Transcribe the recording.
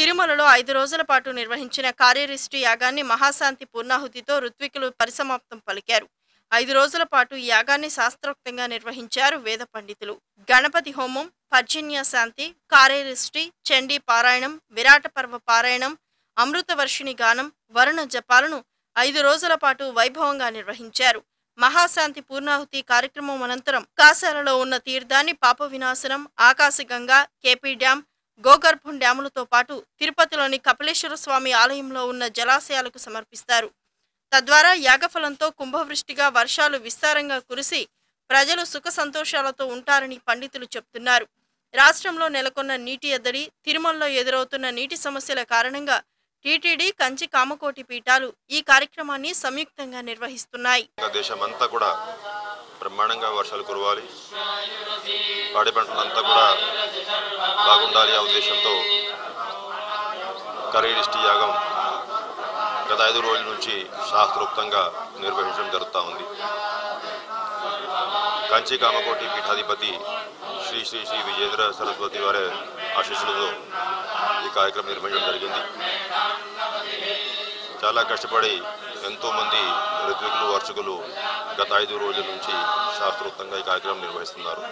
తిరుమలలో ఐదు రోజుల పాటు నిర్వహించిన కార్యరిష్టి యాగాన్ని మహాశాంతి పూర్ణాహుతితో ఋత్వికులు పరిసమాప్తం పలికారు. ఐదు రోజుల పాటు ఈ యాగాన్ని శాస్త్రోక్తంగా నిర్వహించారు వేద పండితులు. గణపతి హోమం పర్జన్య శాంతి కార్యరిష్టి చండీ పారాయణం విరాట పర్వ పారాయణం అమృతవర్షిణి గానం వరుణ జపాలను ఐదు రోజుల పాటు వైభవంగా నిర్వహించారు. మహాశాంతి పూర్ణాహుతి కార్యక్రమం అనంతరం కాసాలలో ఉన్న తీర్థాన్ని పాప వినాశనం ఆకాశగంగా కేపీ డ్యాం గోగర్భం డ్యాములతో పాటు తిరుపతిలోని కపిలేశ్వర స్వామి ఆలయంలో ఉన్న జలాశయాలకు సమర్పిస్తారు. తద్వారా యాగఫలంతో కుంభవృష్టిగా వర్షాలు విస్తారంగా కురిసి ప్రజలు సుఖ సంతోషాలతో ఉంటారని పండితులు చెప్తున్నారు. రాష్ట్రంలో నెలకొన్న నీటి ఎద్దడి తిరుమలలో ఎదురవుతున్న నీటి సమస్యల కారణంగా టీటీడీ కంచి కామకోటి పీఠాలు ఈ కార్యక్రమాన్ని సంయుక్తంగా నిర్వహిస్తున్నాయి. దేశమంతా కూడా బ్రహ్మాండంగా వర్షాలు కురవాలి. పాడి పంటలంతా కూడా బాగుండాలి ఆ ఉద్దేశంతో కరీడిష్టి యాగం గత ఐదు రోజుల నుంచి శాస్త్రోక్తంగా నిర్వహించడం జరుగుతూ ఉంది. కంచి కామకోటి పీఠాధిపతి శ్రీ శ్రీ శ్రీ విజేంద్ర సరస్వతి వారి ఆశీస్సులతో ఈ కార్యక్రమం నిర్వహించడం జరిగింది. చాలా కష్టపడి ఎంతోమంది రుద్వికులు అర్చకులు గత ఐదు రోజుల నుంచి శాస్త్రోక్తంగా ఈ కార్యక్రమం నిర్వహిస్తున్నారు.